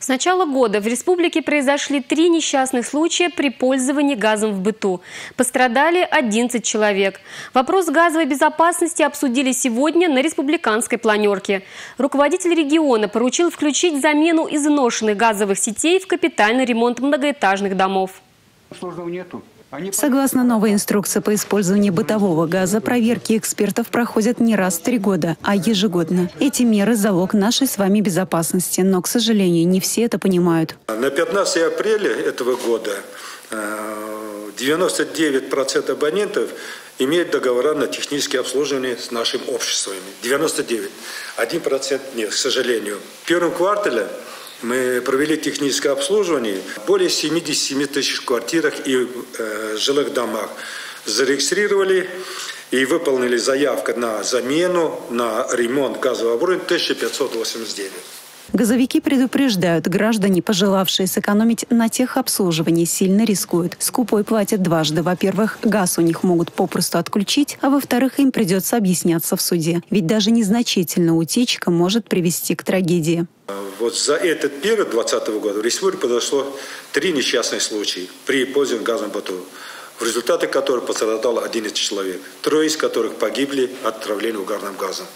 С начала года в республике произошли три несчастных случая при пользовании газом в быту. Пострадали 11 человек. Вопрос газовой безопасности обсудили сегодня на республиканской планерке. Руководитель региона поручил включить замену изношенных газовых сетей в капитальный ремонт многоэтажных домов. Сложного нету. Согласно новой инструкции по использованию бытового газа, проверки экспертов проходят не раз в три года, а ежегодно. Эти меры – залог нашей с вами безопасности, но, к сожалению, не все это понимают. На 15 апреля этого года 99% э, абонентов имеют договора на техническое обслуживание с нашим обществами. 99. 1% нет, к сожалению. В первом квартале мы провели техническое обслуживание более 77 тысяч квартирах и э, жилых домах. Зарегистрировали и выполнили заявку на замену, на ремонт газового оборудования 1589. Газовики предупреждают, граждане, пожелавшие сэкономить на техобслуживании, сильно рискуют. Скупой платят дважды. Во-первых, газ у них могут попросту отключить, а во-вторых, им придется объясняться в суде. Ведь даже незначительная утечка может привести к трагедии. Вот за этот период 2020 года в республике произошло три несчастных случая при пользовании газом быту, в результате которых пострадало 11 человек, трое из которых погибли от отравления угарным газом.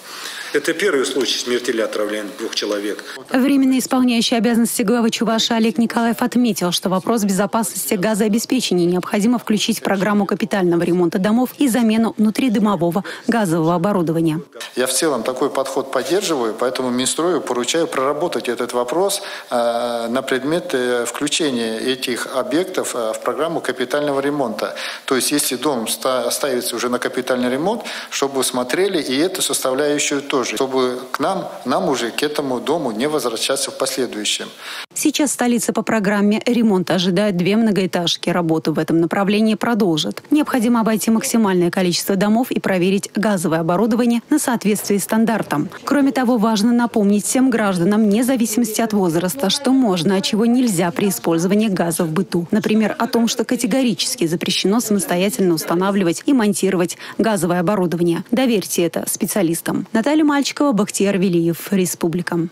Это первый случай смертельного отравления двух человек. Временно исполняющий обязанности главы Чуваша Олег Николаев отметил, что вопрос безопасности газообеспечения необходимо включить в программу капитального ремонта домов и замену внутридымового газового оборудования. Я в целом такой подход поддерживаю, поэтому Минстрою поручаю проработать этот вопрос э, на предмет э, включения этих объектов э, в программу капитального ремонта. То есть, если дом ставится уже на капитальный ремонт, чтобы смотрели и эту составляющую тоже чтобы к нам, нам уже к этому дому не возвращаться в последующем. Сейчас столица по программе «Ремонт» ожидает две многоэтажки. Работу в этом направлении продолжат. Необходимо обойти максимальное количество домов и проверить газовое оборудование на соответствие стандартам. Кроме того, важно напомнить всем гражданам, вне зависимости от возраста, что можно, а чего нельзя при использовании газа в быту. Например, о том, что категорически запрещено самостоятельно устанавливать и монтировать газовое оборудование. Доверьте это специалистам. Наталья Мальчикова, Бахтияр Велиев, Республика.